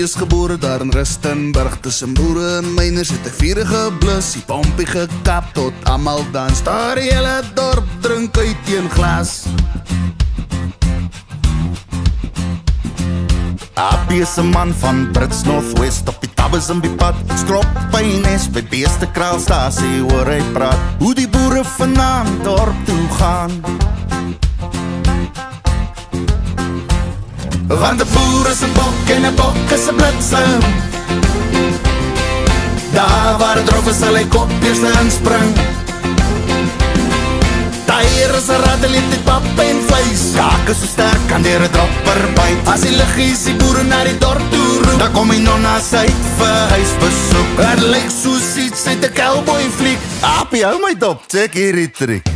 is gebore daar in Rustenburg tussen boere en myners het 'n vurige blus, die pompie gekap tot almal dans. Daar die hele dorp drink uit teen glas. Appie is 'n man van Brits Northwest op die tabbes in die pad. Skrop pynes by beeste kraalstasie hoor hy praat. Hoe die boere vanaand dorp toe gaan. Want die boer is 'n bok en 'n bok is 'n bliksem. Daar waar die drof sal hy kop eers inspring. Daar is 'n radelie dit pap en vleis. Kak is so sterk kan deur 'n dropper byt. As die liggies die boere na die dorp toe roep, dan kom hy nog na sy vir huis besoek. Dit lyk soos iets uit 'n cowboy fliek. Appie, hou my dop, check hierdie trick.